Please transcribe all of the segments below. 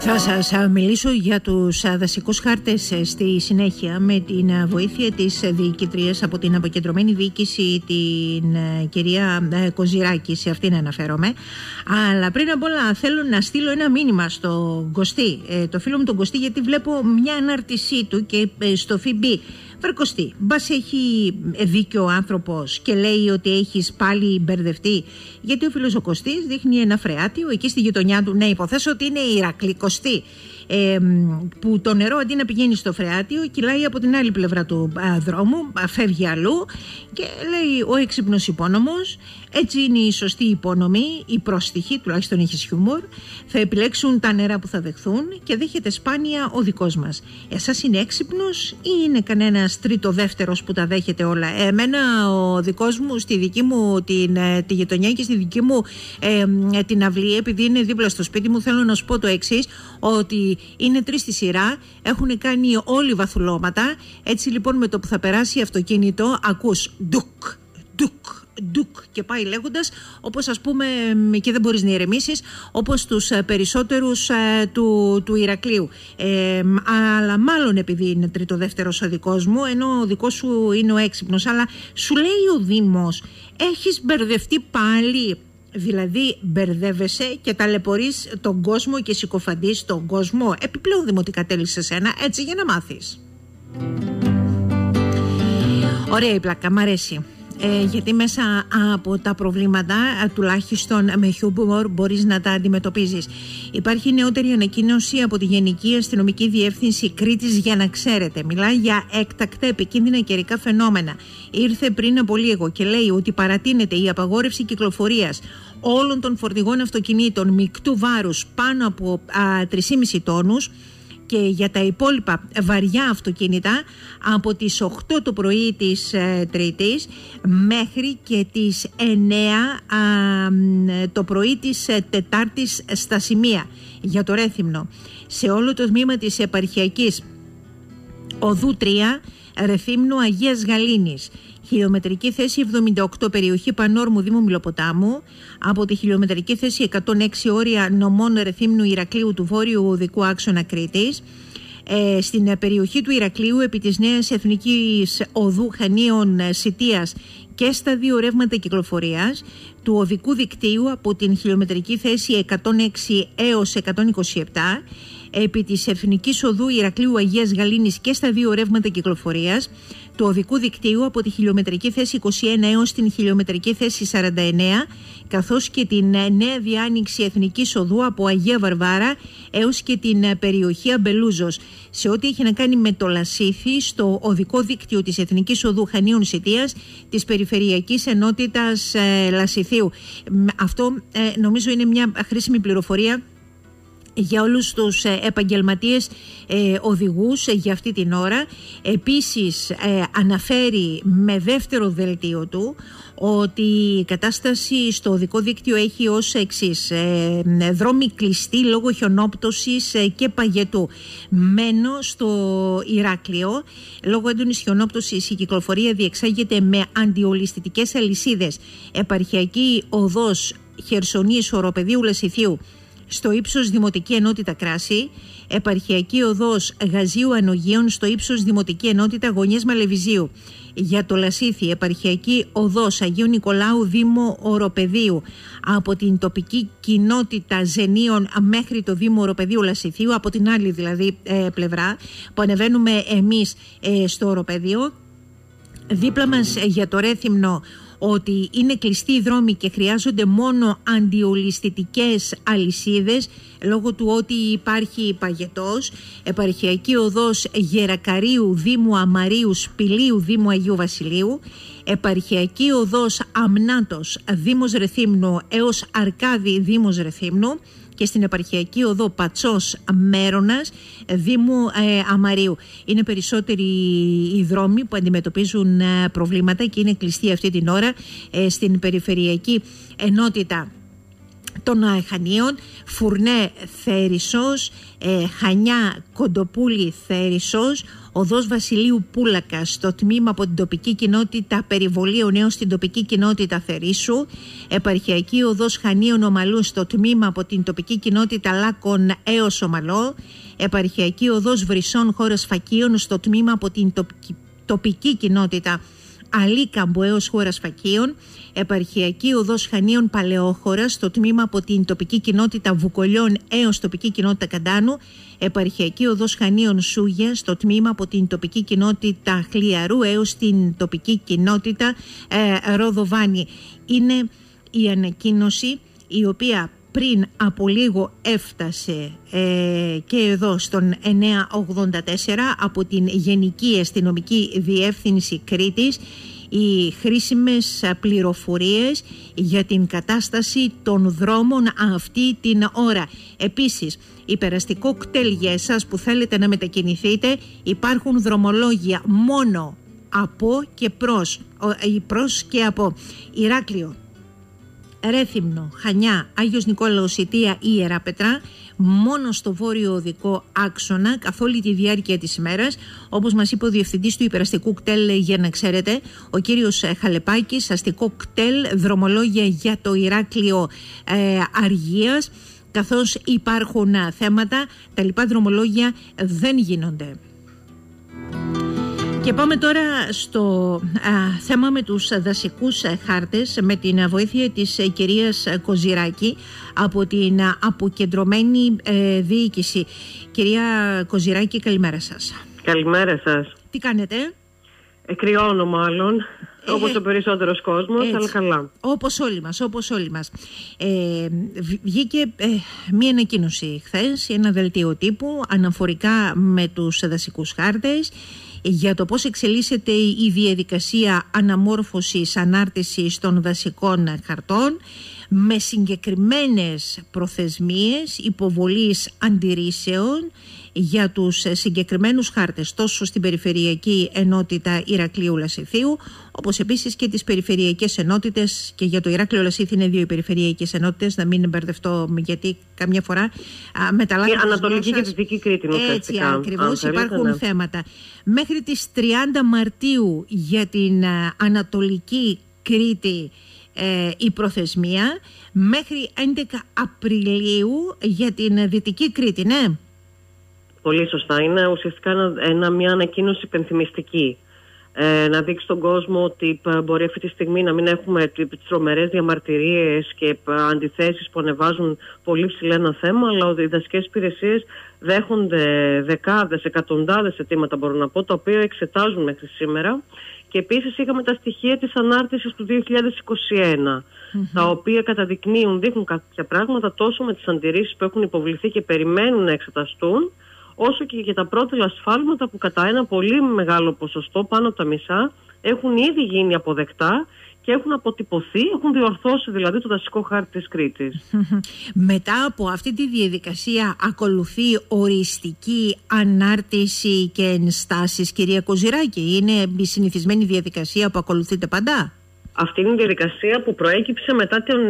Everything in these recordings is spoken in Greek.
Θα σας μιλήσω για τους δασικούς χάρτες ε, στη συνέχεια με την βοήθεια της διοικητρίας από την αποκεντρωμένη διοίκηση την ε, κυρία ε, Κοζηράκη, σε αυτήν αναφέρομαι. Αλλά πριν απ' όλα θέλω να στείλω ένα μήνυμα στο Κωστή, το φίλο μου τον Κωστή γιατί βλέπω μια ανάρτησή του και στο ΦΥΜΠΗ Βρεκοστή, μπας έχει δίκιο ο άνθρωπος και λέει ότι έχεις πάλι μπερδευτεί; Γιατί ο φίλος ο Κωστής δείχνει ένα φρεάτιο εκεί στη γειτονιά του. Ναι, υποθέσω ότι είναι Ηρακλή Ε, που το νερό αντί να πηγαίνει στο φρεάτιο κυλάει από την άλλη πλευρά του δρόμου, φεύγει αλλού και λέει ο έξυπνος υπόνομος έτσι είναι η σωστή υπόνομή, η πρόστιχη, τουλάχιστον έχεις χιούμορ, θα επιλέξουν τα νερά που θα δεχθούν και δέχεται σπάνια ο δικός μας. Εσάς είναι έξυπνος ή είναι κανένας τρίτο δεύτερο που τα δέχεται όλα; Εμένα ο δικός μου, στη δική μου την, ε, τη γειτονιά και στη δική μου ε, την αυλή, επειδή είναι δίπλα στο σπίτι μου, θέλω να σου πω το εξής, ότι είναι τρεις στη σειρά, έχουν κάνει όλοι βαθουλώματα. Έτσι λοιπόν με το που θα περάσει αυτοκίνητο, ακούς ντουκ, ντουκ, ντουκ και πάει λέγοντας όπως ας πούμε και δεν μπορείς να ηρεμήσεις, όπως τους ε, περισσότερους ε, του, του Ηρακλείου ε, αλλά μάλλον επειδή είναι τρίτο δεύτερος ο δικός μου ενώ ο δικός σου είναι ο έξυπνος αλλά σου λέει ο Δήμος έχεις μπερδευτεί πάλι Δηλαδή μπερδεύεσαι και ταλαιπωρείς τον κόσμο και συκοφαντείς τον κόσμο επιπλέον δημοτικά τέλη σε σένα έτσι για να μάθεις Ωραία η πλάκα, μ' αρέσει ε, γιατί μέσα από τα προβλήματα τουλάχιστον με χιούμορ μπορείς να τα αντιμετωπίζεις. Υπάρχει νεότερη ανακοίνωση από τη Γενική Αστυνομική Διεύθυνση Κρήτης για να ξέρετε. Μιλάει για έκτακτα επικίνδυνα καιρικά φαινόμενα. Ήρθε πριν από λίγο και λέει ότι παρατείνεται η απαγόρευση κυκλοφορίας όλων των φορτηγών αυτοκινήτων μεικτού βάρους πάνω από 3,5 τόνους και για τα υπόλοιπα βαριά αυτοκίνητα από τις 8 το πρωί της ε, Τρίτης μέχρι και τις 9 το πρωί της ε, Τετάρτης στα σημεία για το Ρέθυμνο. Σε όλο το τμήμα της επαρχιακής Οδού 3 Ρεθύμνου Αγίας Γαλήνης Χιλιομετρική θέση 78 περιοχή Πανόρμου Δήμου Μιλοποτάμου. Από τη χιλιομετρική θέση 106 όρια νομών Ρεθύμνου Ηρακλείου του Βόρειου Οδικού Άξονα Κρήτης. Ε, στην περιοχή του Ηρακλείου επί της νέας εθνικής οδού Χανίων Σιτίας και στα δύο ρεύματα κυκλοφορίας του οδικού δικτύου από την χιλιομετρική θέση 106 έως 127 επί της Εθνικής Οδού Ηρακλείου Αγίας Γαλήνης και στα δύο ρεύματα κυκλοφορίας του οδικού δικτύου από τη χιλιομετρική θέση 21 έως την χιλιομετρική θέση 49 καθώς και την νέα διάνοιξη Εθνικής Οδού από Αγία Βαρβάρα έως και την περιοχή Αμπελούζος. Σε ό,τι έχει να κάνει με το Λασίθι στο οδικό δίκτυο της Εθνικής Οδού Χανίων Σιτίας της Περιφερειακής Ενότητας ε, Λασιθίου. Αυτό ε, νομίζω είναι μια χρήσιμη πληροφορία για όλους τους ε, επαγγελματίες ε, οδηγούς ε, για αυτή την ώρα. Επίσης αναφέρει με δεύτερο δελτίο του ότι η κατάσταση στο οδικό δίκτυο έχει ως εξής δρόμοι κλειστοί λόγω χιονόπτωσης και παγετού μένω στο Ηράκλειο. Λόγω έντονης χιονόπτωσης η κυκλοφορία διεξάγεται με αντιολιστικές αλυσίδες. Επαρχιακή οδός Χερσονήσου Οροπεδίου Λεσιθίου στο ύψος Δημοτική Ενότητα Κράση, επαρχιακή οδός Γαζίου Ανογίων στο ύψος Δημοτική Ενότητα Γωνιές Μαλεβιζίου. Για το Λασίθι, επαρχιακή οδός Αγίου Νικολάου Δήμο Οροπεδίου από την τοπική κοινότητα Ζενίων μέχρι το Δήμο Οροπεδίου Λασιθίου, από την άλλη δηλαδή ε, πλευρά που ανεβαίνουμε εμείς ε, στο Οροπεδίο. Δίπλα μας ε, για το Ρέθυμνο ότι είναι κλειστοί οι δρόμοι και χρειάζονται μόνο αντιολιστητικές αλυσίδες λόγω του ότι υπάρχει παγετός, επαρχιακή οδός Γερακαρίου Δήμου Αμαρίου Σπηλίου Δήμου Αγίου Βασιλείου, επαρχιακή οδός Αμνάτος Δήμος Ρεθύμνου έως Αρκάδη Δήμος Ρεθύμνου, και στην επαρχιακή οδό Πατσός Μέρονας Δήμου ε, Αμαρίου. Είναι περισσότεροι οι δρόμοι που αντιμετωπίζουν ε, προβλήματα και είναι κλειστοί αυτή την ώρα ε, στην περιφερειακή ενότητα των Χανίων, Φουρνέ Θέρισος, ε, Χανιά Κοντοπούλη Θέρισος, Οδός Βασιλείου Πούλακας στο τμήμα από την τοπική κοινότητα Περιβολίου νέο στην τοπική κοινότητα Θερίσου, Επαρχιακή Οδός Χανίων Ομαλούς στο τμήμα από την τοπική κοινότητα Λάκων έως Ομαλό, Επαρχιακή Οδός Βρυσών Χώρας Φακίων στο τμήμα από την τοπική κοινότητα Αλίκαμπο έως χώρας Φακίων, επαρχιακή οδός Χανίων Παλαιόχώρα στο τμήμα από την τοπική κοινότητα Βουκολιών έως τοπική κοινότητα Καντάνου, επαρχιακή οδός Χανίων Σούγια στο τμήμα από την τοπική κοινότητα Χλιαρού έως την τοπική κοινότητα ε, Ροδοβάνη. Είναι η ανακοίνωση η οποία πριν από λίγο έφτασε ε, και εδώ στον 984 από την Γενική Αστυνομική Διεύθυνση Κρήτης οι χρήσιμες πληροφορίες για την κατάσταση των δρόμων αυτή την ώρα. Επίσης, υπεραστικό κτέλ για εσάς που θέλετε να μετακινηθείτε υπάρχουν δρομολόγια μόνο από και προς, προς και από Ηράκλειο, Ρέθυμνο, Χανιά, Άγιος Νικόλαος Ιτία ή Ιεράπετρα μόνο στο βόρειο οδικό άξονα καθ' όλη τη διάρκεια της ημέρας όπως μας είπε ο Διευθυντής του Υπεραστικού κτέλ για να ξέρετε ο κύριος Χαλεπάκης αστικό κτέλ δρομολόγια για το Ηράκλειο ε, Αργίας καθώς υπάρχουν θέματα τα λοιπά δρομολόγια δεν γίνονται. Και πάμε τώρα στο θέμα με τους δασικούς χάρτες με την βοήθεια της ε, κυρίας Κοζιράκη από την αποκεντρωμένη ε, διοίκηση. Κυρία Κοζιράκη, καλημέρα σας. Καλημέρα σας. Τι κάνετε; Εκριώνω μάλλον, ε, όπως ο περισσότερος κόσμος, αλλά καλά. Όπως όλοι μας, όπως όλοι μας. Ε, βγήκε ε, μία ανακοίνωση χθες, ένα δελτίο τύπου αναφορικά με τους δασικούς χάρτες για το πώς εξελίσσεται η διαδικασία αναμόρφωσης ανάρτησης των δασικών χαρτών με συγκεκριμένες προθεσμίες υποβολής αντιρρήσεων για τους συγκεκριμένους χάρτες τόσο στην Περιφερειακή Ενότητα Ηρακλείου Λασιθίου όπως επίσης και τις περιφερειακές ενότητες και για το Ηράκλειο Λασίθι είναι δύο οι περιφερειακές ενότητες να μην μπερδευτώ γιατί καμιά φορά μεταλλάσσω Η Ανατολική και Δυτική Κρήτη Έτσι ακριβώς υπάρχουν ναι. θέματα. Μέχρι τις 30 Μαρτίου για την Ανατολική Κρήτη ε, η προθεσμία μέχρι 11 Απριλίου για την Δυτική Κρήτη, ναι. Πολύ σωστά. Είναι ουσιαστικά ένα, μια ανακοίνωση υπενθυμιστική. Ε, να δείξει τον κόσμο ότι μπορεί αυτή τη στιγμή να μην έχουμε τι τρομερές διαμαρτυρίες και αντιθέσεις που ανεβάζουν πολύ ψηλά ένα θέμα, αλλά ότι οι δασικέ υπηρεσίες δέχονται δεκάδες, εκατοντάδες αιτήματα, μπορώ να πω, τα οποία εξετάζουν μέχρι σήμερα και επίσης είχαμε τα στοιχεία της ανάρτησης του 2021, τα οποία καταδεικνύουν, δείχνουν κάποια πράγματα τόσο με τις αντιρρήσεις που έχουν υποβληθεί και περιμένουν να εξεταστούν, όσο και για τα πρώτα ασφάλματα που κατά ένα πολύ μεγάλο ποσοστό, πάνω από τα μισά, έχουν ήδη γίνει αποδεκτά και έχουν αποτυπωθεί, έχουν διορθώσει δηλαδή το δασικό χάρτη της Κρήτης. Μετά από αυτή τη διαδικασία ακολουθεί οριστική ανάρτηση και ενστάσεις κυρία Κοζηράκη. Είναι η συνηθισμένη διαδικασία που ακολουθείτε παντά. Αυτή είναι η διαδικασία που προέκυψε μετά, τον,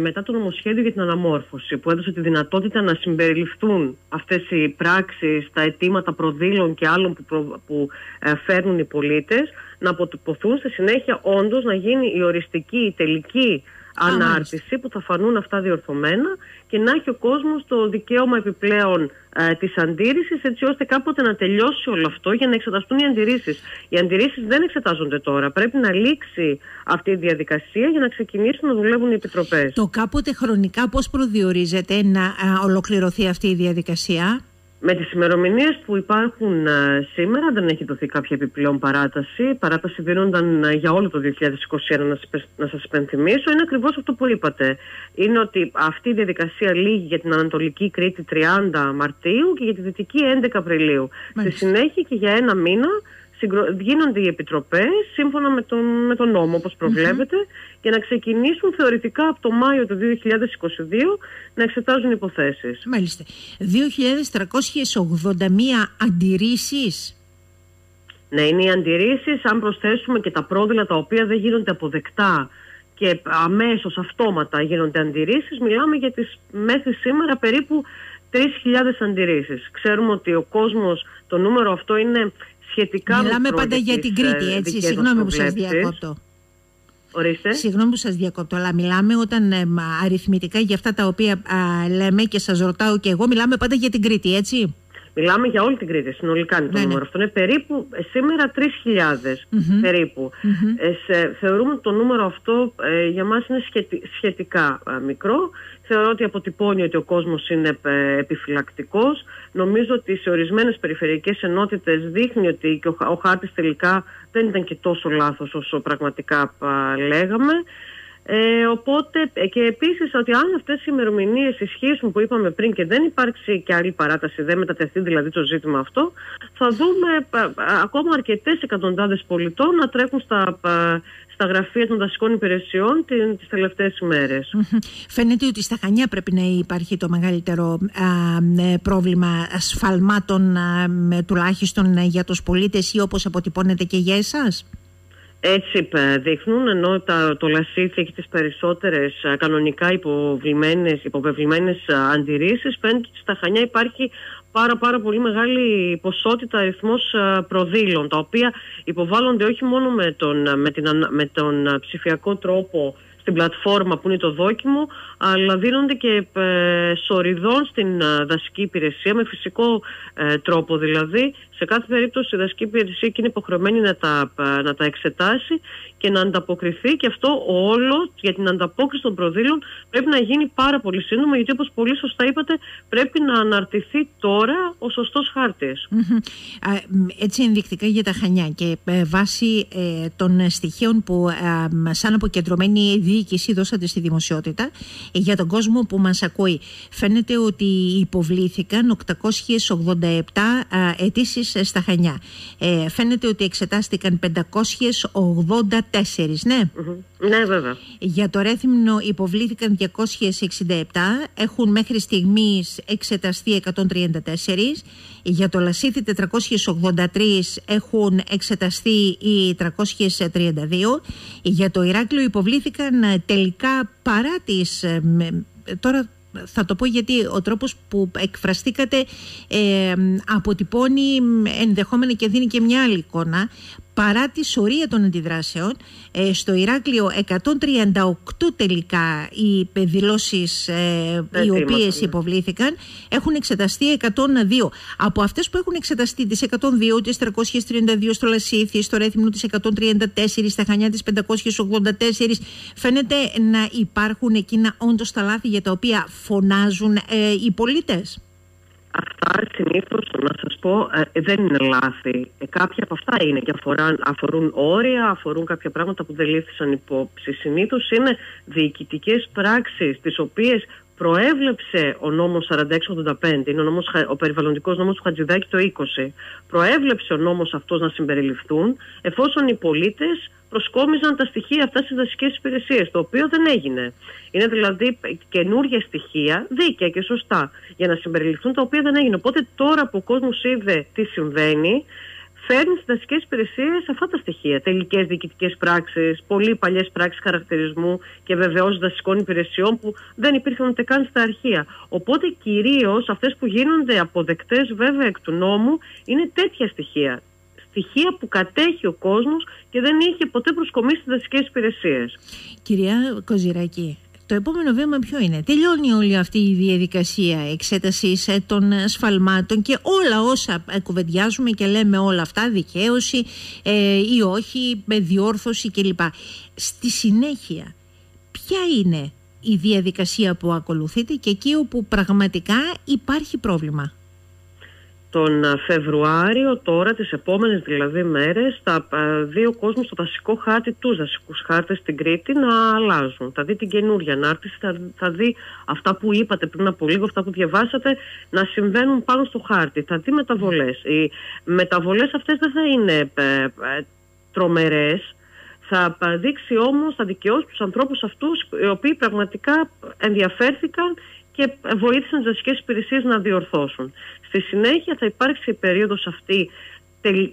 μετά το νομοσχέδιο για την αναμόρφωση, που έδωσε τη δυνατότητα να συμπεριληφθούν αυτές οι πράξεις, τα αιτήματα προδήλων και άλλων που, που ε, φέρνουν οι πολίτες, να αποτυπωθούν στη συνέχεια όντως να γίνει η οριστική, η τελική ανάρτηση που θα φανούν αυτά διορθωμένα και να έχει ο κόσμος το δικαίωμα επιπλέον ε, της αντίρρησης έτσι ώστε κάποτε να τελειώσει όλο αυτό για να εξεταστούν οι αντιρρήσεις. Οι αντιρρήσεις δεν εξετάζονται τώρα. Πρέπει να λήξει αυτή η διαδικασία για να ξεκινήσουν να δουλεύουν οι επιτροπές. Το κάποτε χρονικά πώς προδιορίζεται να ε, ολοκληρωθεί αυτή η διαδικασία; Με τις ημερομηνίες που υπάρχουν ε, σήμερα δεν έχει δοθεί κάποια επιπλέον παράταση. Η παράταση δίνονταν ε, για όλο το 2021 να, να σας υπενθυμίσω. Είναι ακριβώς αυτό που είπατε. Είναι ότι αυτή η διαδικασία λύγει για την Ανατολική Κρήτη 30 Μαρτίου και για τη Δυτική 11 Απριλίου. Στη συνέχεια και για ένα μήνα γίνονται οι επιτροπές σύμφωνα με τον, με τον νόμο όπως προβλέπετε και να ξεκινήσουν θεωρητικά από το Μάιο του 2022 να εξετάζουν υποθέσεις. Μάλιστα. 2.381 αντιρρήσεις. Ναι, είναι οι αντιρρήσεις αν προσθέσουμε και τα πρόδειλα τα οποία δεν γίνονται αποδεκτά και αμέσως αυτόματα γίνονται αντιρρήσεις, μιλάμε για τις μέχρι σήμερα περίπου 3.000 αντιρρήσεις. Ξέρουμε ότι ο κόσμος, το νούμερο αυτό είναι σχετικά Μιλάμε πάντα για την Κρήτη, έτσι, συγγνώμη που σας διακόπτω. Ορίστε. Συγγνώμη που σας διακόπτω, αλλά μιλάμε όταν ε, αριθμητικά για αυτά τα οποία λέμε και σας ρωτάω και εγώ, μιλάμε πάντα για την Κρήτη, έτσι. Μιλάμε για όλη την Κρήτη, συνολικά είναι το ναι, ναι. νούμερο αυτό. Είναι περίπου ε, σήμερα 3.000 περίπου. Ε, θεωρούμε το νούμερο αυτό ε, για μας είναι σχετικά μικρό. Θεωρώ ότι αποτυπώνει ότι ο κόσμος είναι επιφυλακτικός. Νομίζω ότι σε ορισμένες περιφερειακές ενότητες δείχνει ότι και ο, ο χάρτης τελικά δεν ήταν και τόσο λάθος όσο πραγματικά λέγαμε. Ε, οπότε ε, και επίσης ότι αν αυτές οι ημερομηνίες ισχύσουν που είπαμε πριν και δεν υπάρξει και άλλη παράταση, δεν μετατεθεί δηλαδή το ζήτημα αυτό, θα δούμε ακόμα αρκετές εκατοντάδες πολιτών να τρέχουν στα, στα γραφεία των δασικών υπηρεσιών τις τελευταίες ημέρες. Φαίνεται ότι στα Χανιά πρέπει να υπάρχει το μεγαλύτερο ε, πρόβλημα ασφαλμάτων τουλάχιστον για τους πολίτες ή όπως αποτυπώνεται και για εσάς; Έτσι δείχνουν, ενώ τα, το Λασίθι έχει τις περισσότερες κανονικά υποβλημένες, υποβεβλημένες αντιρρήσεις, φαίνεται ότι στα Χανιά υπάρχει πάρα πάρα πολύ μεγάλη ποσότητα αριθμός προδήλων, τα οποία υποβάλλονται όχι μόνο με τον, με την, με τον ψηφιακό τρόπο στην πλατφόρμα που είναι το δόκιμο, αλλά δίνονται και ε, σοριδών στην ε, δασική υπηρεσία με φυσικό ε, τρόπο δηλαδή. Σε κάθε περίπτωση η δασική υπηρεσία και είναι υποχρεωμένη να τα, ε, να τα εξετάσει και να ανταποκριθεί και αυτό όλο για την ανταπόκριση των προδήλων πρέπει να γίνει πάρα πολύ σύντομα γιατί όπως πολύ σωστά είπατε πρέπει να αναρτηθεί τώρα ο σωστός Έτσι ενδεικτικά για τα Χανιά και βάσει των στοιχείων που σαν αποκεντρωμένη διοίκηση δώσατε στη δημοσιότητα για τον κόσμο που μας ακούει. Φαίνεται ότι υποβλήθηκαν 887 αιτήσεις στα Χανιά. Ε, φαίνεται ότι εξετάστηκαν 584, ναι. Ναι, βέβαια. Για το Ρέθυμνο υποβλήθηκαν 267, έχουν μέχρι στιγμής εξεταστεί 134. Για το Λασίθι 483 έχουν εξεταστεί οι 332. Για το Ηράκλειο υποβλήθηκαν ε, τελικά παρά τις... Ε, τώρα θα το πω γιατί ο τρόπος που εκφραστήκατε ε, αποτυπώνει ενδεχόμενα και δίνει και μια άλλη εικόνα παρά τη σωρία των αντιδράσεων ε, στο Ηράκλειο 138 τελικά οι δηλώσει ε, οι οποίες υποβλήθηκαν έχουν εξεταστεί 102 από αυτές που έχουν εξεταστεί τις 102 τις 332 στο Λασίθι στο Ρέθυμνο τις 134 στα Χανιά τις 584 φαίνεται να υπάρχουν εκείνα όντως τα λάθη για τα οποία φωνάζουν ε, οι πολίτες Αυτά συνήθως, να σας πω, ε, δεν είναι λάθη. Ε, κάποια από αυτά είναι και αφορούν όρια, αφορούν κάποια πράγματα που δεν λήφθησαν υπόψη. Συνήθως είναι διοικητικές πράξεις, τις οποίες προέβλεψε ο νόμος 4685, είναι ο, νόμος, ο περιβαλλοντικός νόμος του Χατζηδάκη το 20, προέβλεψε ο νόμος αυτός να συμπεριληφθούν εφόσον οι πολίτες προσκόμιζαν τα στοιχεία αυτά στις δασικές υπηρεσίες, το οποίο δεν έγινε. Είναι δηλαδή καινούργια στοιχεία, δίκαια και σωστά, για να συμπεριληφθούν, τα οποία δεν έγινε. Οπότε τώρα που ο κόσμος είδε τι συμβαίνει, φέρνει στις δασικές υπηρεσίες αυτά τα στοιχεία. Τελικές διοικητικές πράξεις, πολύ παλιές πράξεις χαρακτηρισμού και βεβαιώσεις δασικών υπηρεσιών που δεν υπήρχαν ούτε καν στα αρχεία. Οπότε κυρίως αυτές που γίνονται αποδεκτές βέβαια εκ του νόμου είναι τέτοια στοιχεία στοιχεία που κατέχει ο κόσμος και δεν είχε ποτέ προσκομίσει στις δασικές υπηρεσίες. Κυρία Κοζηράκη, το επόμενο βήμα ποιο είναι; Τελειώνει όλη αυτή η διαδικασία εξέτασης ε, των σφαλμάτων και όλα όσα κουβεντιάζουμε και λέμε όλα αυτά, δικαίωση ε, ή όχι, με διόρθωση κλπ. Στη συνέχεια, ποια είναι η διαδικασία που ακολουθείτε και εκεί όπου πραγματικά υπάρχει πρόβλημα; Τον ε, Φεβρουάριο τώρα, τις επόμενες δηλαδή μέρες, θα ε, δει ο κόσμος το δασικό χάρτη, τους δασικούς χάρτες στην Κρήτη να αλλάζουν. Θα δει την καινούργια ανάρτηση, θα, θα δει αυτά που είπατε πριν από λίγο, αυτά που διαβάσατε, να συμβαίνουν πάνω στο χάρτη. Θα δει μεταβολές. Οι μεταβολές αυτές δεν θα είναι ε, ε τρομερές, θα δείξει όμως, θα δικαιώσει τους ανθρώπους αυτούς οι οποίοι πραγματικά ενδιαφέρθηκαν και βοήθησαν τις δασικέ υπηρεσίες να διορθώσουν. Στη συνέχεια θα υπάρξει η περίοδος αυτή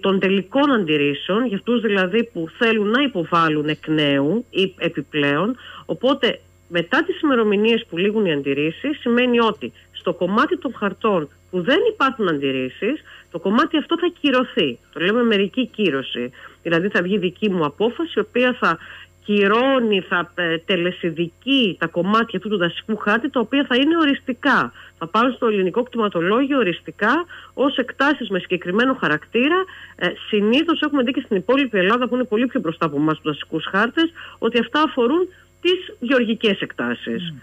των τελικών αντιρρήσεων, για αυτούς δηλαδή που θέλουν να υποβάλουν εκ νέου ή επιπλέον. Οπότε μετά τις ημερομηνίες που λήγουν οι αντιρρήσεις σημαίνει ότι στο κομμάτι των χαρτών που δεν υπάρχουν αντιρρήσεις, το κομμάτι αυτό θα κυρωθεί. Το λέμε μερική κύρωση. Δηλαδή θα βγει δική μου απόφαση, η οποία θα κυρώνει, θα ε, τελεσιδικεί τα κομμάτια αυτού του δασικού χάρτη, τα οποία θα είναι οριστικά. Θα πάνε στο ελληνικό κτηματολόγιο οριστικά ως εκτάσεις με συγκεκριμένο χαρακτήρα. Ε, Συνήθως έχουμε δει και στην υπόλοιπη Ελλάδα, που είναι πολύ πιο μπροστά από εμάς τους δασικούς χάρτες, ότι αυτά αφορούν τις γεωργικές εκτάσεις ε,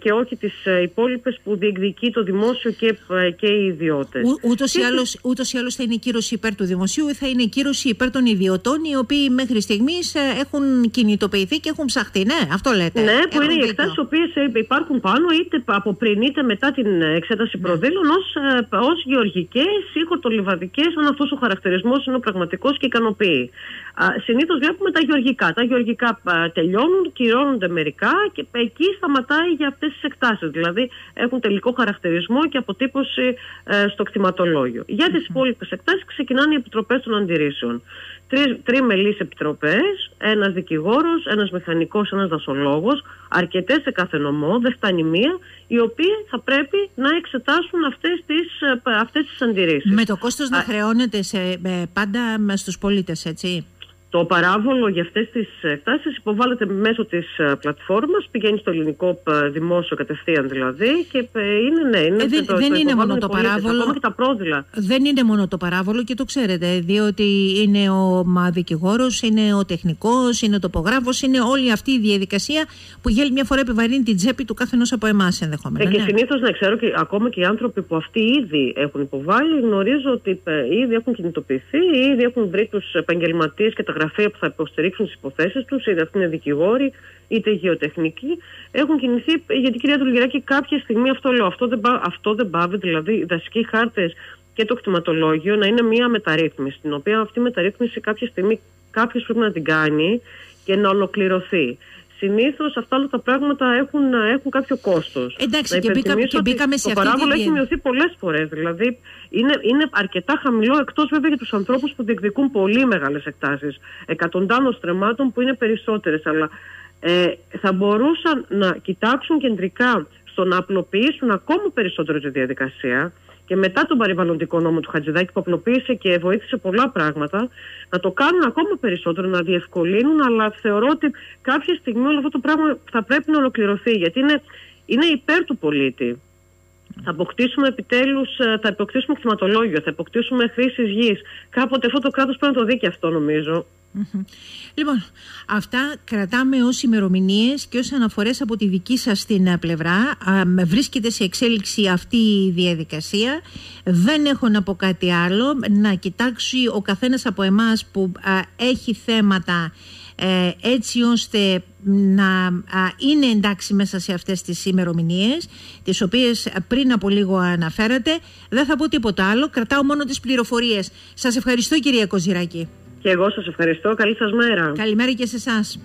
και όχι τις ε, υπόλοιπες που διεκδικεί το δημόσιο και, ε, και οι ιδιώτες. Ού, ούτως, ή άλλως, ούτως ή άλλως θα είναι κύρωση υπέρ του δημοσίου ή θα είναι κύρωση υπέρ των ιδιωτών οι οποίοι μέχρι στιγμής ε, έχουν κινητοποιηθεί και έχουν ψαχτεί. Ναι, αυτό λέτε. Ναι, που είναι οι εκτάσεις οι οποίες υπάρχουν πάνω είτε από πριν είτε μετά την εξέταση ναι. προδήλων ως, ως γεωργικές ή χορτολιβαδικές αν αυτός ο χαρακτηρισμός είναι ο πραγματικός και ικανοποιεί. Συνήθως βλέπουμε τα γεωργικά. Τα γεωργικά τελειώνουν, κυρώνονται μερικά και εκεί σταματάει για αυτές τις εκτάσεις. Δηλαδή έχουν τελικό χαρακτηρισμό και αποτύπωση ε, στο κτηματολόγιο. Για τις υπόλοιπες εκτάσεις ξεκινάνε οι επιτροπές των αντιρρήσεων. Τριμελεί επιτροπές, ένας δικηγόρος, ένας μηχανικός, ένας δασολόγος, αρκετές σε κάθε νομό, δεν φτάνει μία, οι οποίοι θα πρέπει να εξετάσουν αυτές τις αυτές τις ε, αντιρρήσεις. Με το κόστος να χρεώνεται σε, ε, πάντα στους πολίτες, έτσι; Το παράβολο για αυτές τις εκτάσεις υποβάλλεται μέσω της ε, πλατφόρμας, πηγαίνει στο ελληνικό ε, δημόσιο κατευθείαν δηλαδή και ε, είναι ναι. Είναι δεν το, δεν είναι μόνο το παράβολο. Και τα πρόδειλα. Δεν είναι μόνο το παράβολο και το ξέρετε, διότι είναι ο δικηγόρος, είναι ο τεχνικός, είναι ο τοπογράφος, είναι όλη αυτή η διαδικασία που για μια φορά επιβαρύνει την τσέπη του καθενός από εμάς ενδεχόμενα. Ε, και ναι. συνήθως να ξέρω και ακόμα και οι άνθρωποι που αυτοί ήδη έχουν υποβάλει, γνωρίζω ότι ήδη έχουν κινητοποιηθεί, ήδη έχουν βρει τους επαγγελματίες και τα γραφεία που θα υποστηρίξουν τις υποθέσεις τους, είτε αυτοί είναι δικηγόροι είτε γεωτεχνικοί, έχουν κινηθεί. Γιατί κυρία Τουλγεράκη, κάποια στιγμή αυτό λέω. Αυτό δεν, αυτό δεν πάβει, δηλαδή οι δασικοί χάρτες και το κτηματολόγιο να είναι μία μεταρρύθμιση. Την οποία αυτή η μεταρρύθμιση κάποια στιγμή κάποιος πρέπει να την κάνει και να ολοκληρωθεί συνήθως αυτά όλα τα πράγματα έχουν, έχουν κάποιο κόστος. Εντάξει, και, μπήκα, και μπήκαμε σε αυτή Το παράβολο έχει μειωθεί πολλές φορές. Δηλαδή είναι, είναι αρκετά χαμηλό, εκτός βέβαια για τους ανθρώπους που διεκδικούν πολύ μεγάλες εκτάσεις. Εκατοντάδων στρεμάτων που είναι περισσότερες. Αλλά ε, θα μπορούσαν να κοιτάξουν κεντρικά στο να απλοποιήσουν ακόμα περισσότερο τη διαδικασία και μετά τον περιβαλλοντικό νόμο του Χατζηδάκη που απλοποίησε και βοήθησε πολλά πράγματα, να το κάνουν ακόμα περισσότερο, να διευκολύνουν, αλλά θεωρώ ότι κάποια στιγμή όλο αυτό το πράγμα θα πρέπει να ολοκληρωθεί, γιατί είναι, είναι υπέρ του πολίτη. Θα αποκτήσουμε επιτέλους, ε, θα αποκτήσουμε κτηματολόγιο, θα αποκτήσουμε χρήση γης. Κάποτε αυτό το κράτος πρέπει να το δει και αυτό, νομίζω. Λοιπόν, αυτά κρατάμε ως ημερομηνίες και ως αναφορές από τη δική σας την ε, πλευρά. Βρίσκεται σε εξέλιξη αυτή η διαδικασία. Δεν έχω να πω κάτι άλλο. Να κοιτάξει ο καθένας από εμάς που έχει θέματα ε, έτσι ώστε να είναι εντάξει μέσα σε αυτές τις ημερομηνίες, τις οποίες πριν από λίγο αναφέρατε. Δεν θα πω τίποτα άλλο, κρατάω μόνο τις πληροφορίες. Σας ευχαριστώ κυρία Κοζηράκη. Και εγώ σας ευχαριστώ. Καλή σας μέρα. Καλημέρα και σε εσάς.